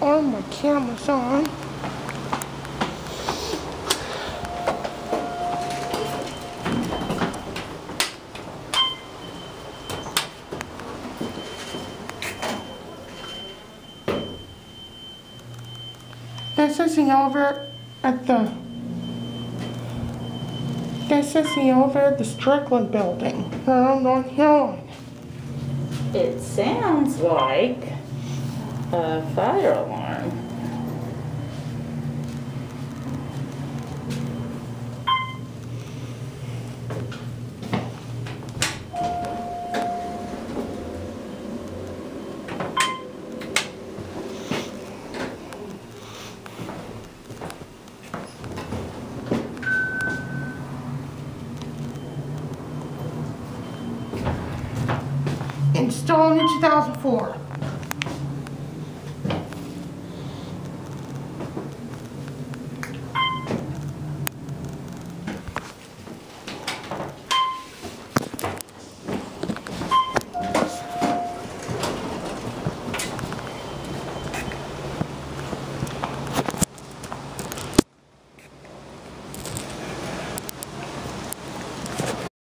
all my cameras on. This is the elevator at the, this is the elevator at the Strickland building, around on Hill. It sounds like a fire alarm. installed in 2004.